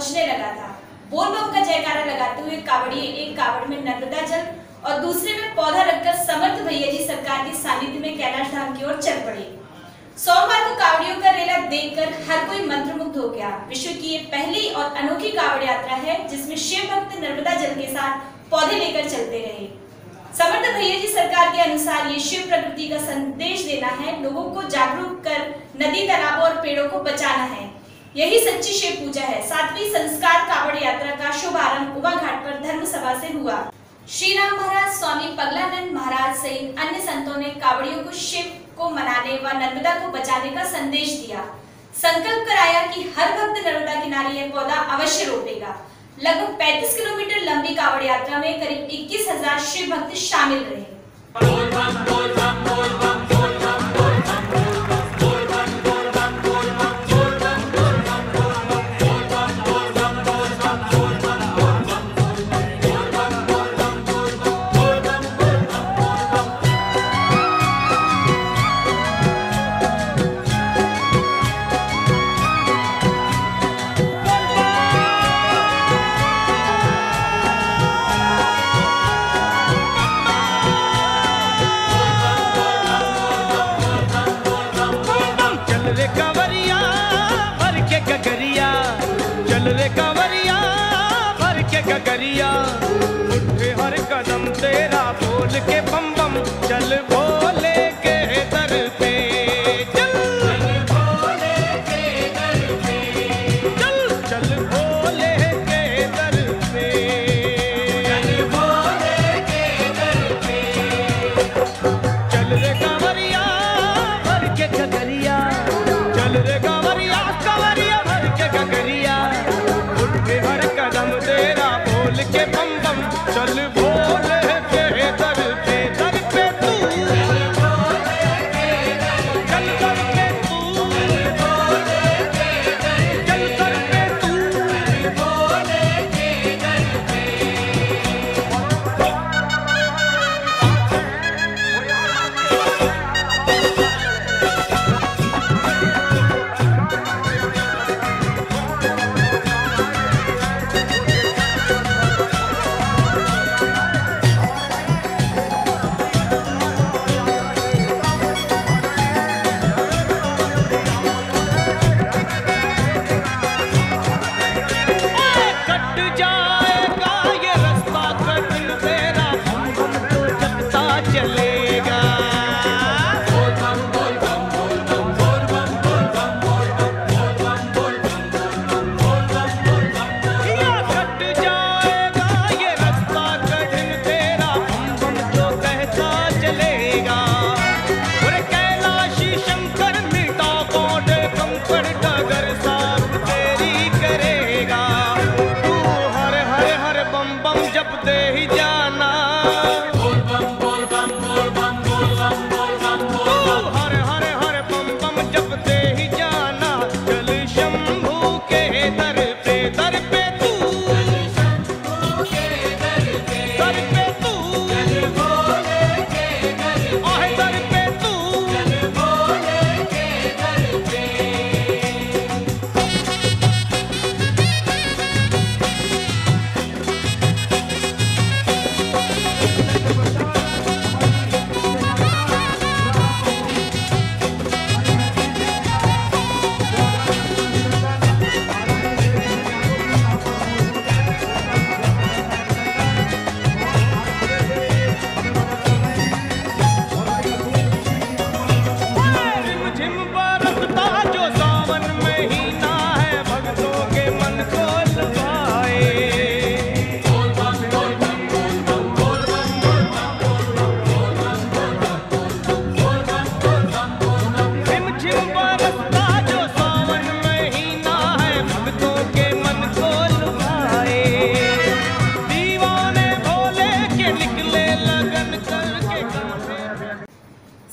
पहुँचने लगा था। बोल बम का जयकारा लगाते हुए कावड़िए, एक कावड़ में नर्मदा जल और दूसरे में पौधा रखकर समर्थ भैया जी सरकार के सानिध्य में कैलाश धाम की ओर चल पड़े। सोमवार को कावड़ियों का रेला देखकर हर कोई मंत्रमुग्ध हो गया। विश्व की ये पहली और अनोखी कावड़ यात्रा है, जिसमें शिव भक्त नर्मदा जल के साथ पौधे लेकर चलते रहे। समर्थ भैया जी सरकार के अनुसार ये शिव प्रकृति का संदेश देना है, लोगों को जागरूक कर नदी, तालाबों और पेड़ों को बचाना है। यही सच्ची शिव पूजा है। सातवीं संस्कार कावड़ यात्रा का शुभारंभ उमा घाट पर धर्म सभा से हुआ। श्री राम महाराज स्वामी पगलानंद महाराज सहित अन्य संतों ने कावड़ियों को शिव को मनाने व नर्मदा को बचाने का संदेश दिया। संकल्प कराया कि हर भक्त नर्मदा किनारे यह पौधा अवश्य रोपेगा। लगभग 35 किलोमीटर लंबी कावड़ यात्रा में करीब 21,000 शिव भक्त शामिल रहे। चल रे कंवरिया भर के गगरिया। उठे हर कदम तेरा बोल के बम बम, चल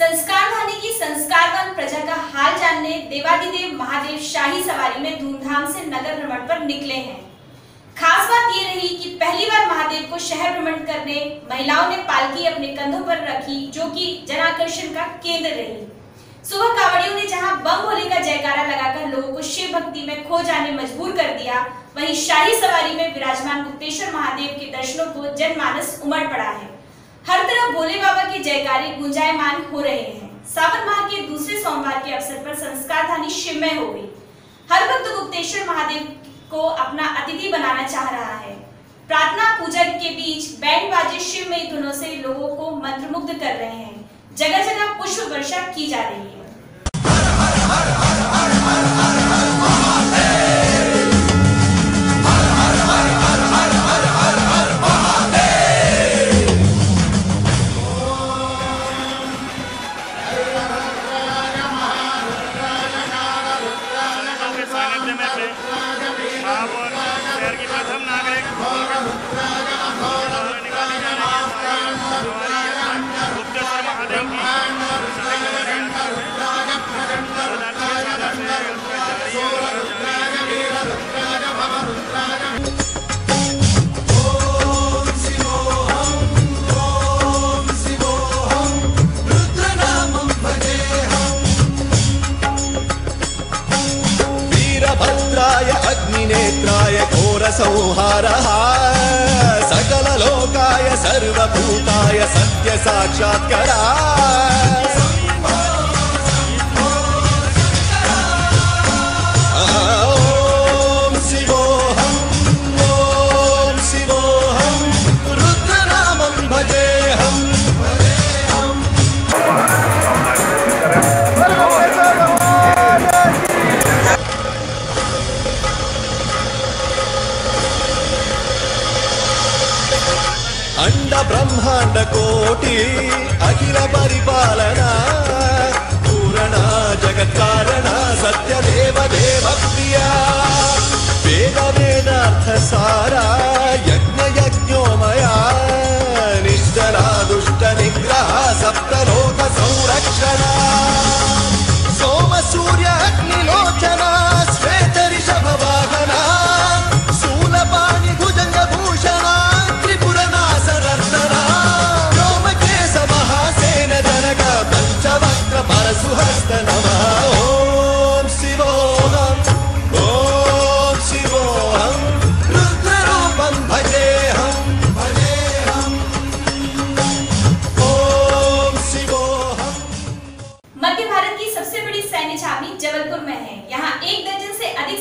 संस्कार धानी की संस्कारवान प्रजा का हाल जानने देवादिदेव महादेव शाही सवारी में धूमधाम से नगर भ्रमण पर निकले हैं। खास बात ये रही कि पहली बार महादेव को शहर भ्रमण करने महिलाओं ने पालकी अपने कंधों पर रखी, जो कि जनाकर्षण का केंद्र रही। सुबह कावड़ियों ने जहाँ बम भोले का जयकारा लगाकर लोगों को शिव भक्ति में खो जाने मजबूर कर दिया, वहीं शाही सवारी में विराजमान गुप्तेश्वर महादेव के दर्शनों को जनमानस उमड़ पड़ा है। हर तरफ़ भोले बाबा के जयकारे, गुंजायमान हो रहे हैं। सावन माह के दूसरे सोमवार के अवसर पर संस्कार धानी शिवमय हो गई। हर भक्त गुप्तेश्वर महादेव को अपना अतिथि बनाना चाह रहा है। प्रार्थना पूजा के बीच बैंड बाजे शिवमयी धुनों से लोगों को मंत्रमुग्ध कर रहे हैं। जगह जगह पुष्प वर्षा की जा रही है। के घोरसंहारः सकललोकाय सर्वभूताय सत्यसाक्षात्करा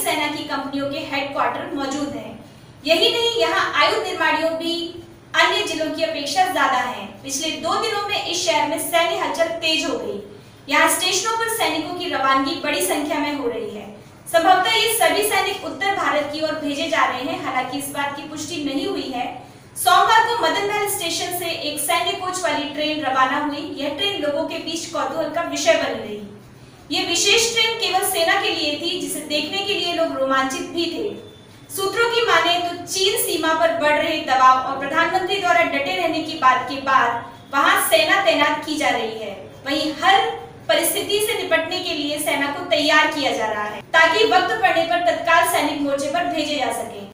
सेना की कंपनियों के हेडक्वार्टर मौजूद हैं। यही नहीं, यहाँ आयुध निर्माणियों भी अन्य जिलों की अपेक्षा ज़्यादा हैं। पिछले दो दिनों में इस शहर में सैन्य हलचल तेज हो गई। यहाँ स्टेशनों पर सैनिकों की रवानगी बड़ी संख्या में हो रही है। संभवतः ये सभी सैनिक उत्तर भारत की ओर भेजे जा रहे हैं, हालाँकि इस बात की पुष्टि नहीं हुई है। सोमवार को मदन महल स्टेशन से एक सैन्य कोच वाली ट्रेन रवाना हुई। यह ट्रेन लोगों के बीच कौतूहल का विषय बन रही ये विशेष ट्रेन केवल सेना के लिए थी, जिसे देखने के लिए लोग रोमांचित भी थे। सूत्रों की माने तो चीन सीमा पर बढ़ रहे दबाव और प्रधानमंत्री द्वारा डटे रहने की बात के बाद वहाँ सेना तैनात की जा रही है। वहीं हर परिस्थिति से निपटने के लिए सेना को तैयार किया जा रहा है, ताकि वक्त पड़ने पर तत्काल सैनिक मोर्चे पर भेजे जा सके।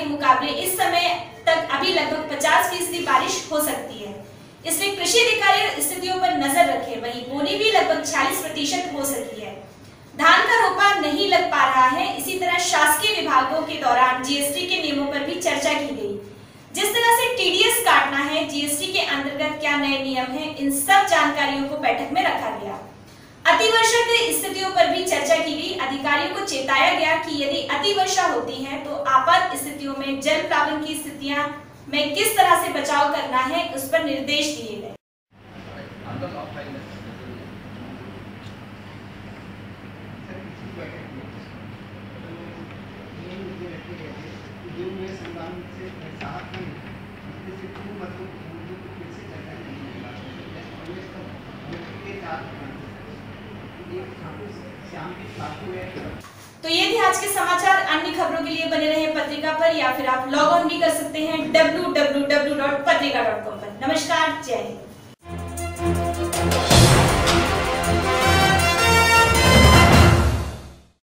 के मुकाबले इस समय तक अभी लगभग 50 फ़ीसदी बारिश हो सकती है। इसलिए कृषि अधिकारी स्थितियों पर नज़र रखे। वहीं बोनी भी लगभग 40 प्रतिशत हो सकी है। धान का रोपा नहीं लग पा रहा है। इसी तरह शासकीय विभागों के दौरान जीएसटी के नियमों पर भी चर्चा की गई। जिस तरह से टीडीएस काटना है जीएसटी के अंतर्गत क्या नए नियम हैं, इन सब जानकारियों को बैठक में रखा गया। अतिवर्षा की स्थितियों पर भी अधिकारियों को चेताया गया कि यदि अतिवर्षा होती है तो आपात स्थितियों में, जल प्लावन की स्थितियाँ में किस तरह से बचाव करना है, उस पर निर्देश दिए गए। तो ये थे आज के समाचार। अन्य खबरों के लिए बने रहे पत्रिका पर या फिर आप लॉग ऑन भी कर सकते हैं W W W dot Patrika dot com पर। नमस्कार, जय हिंद।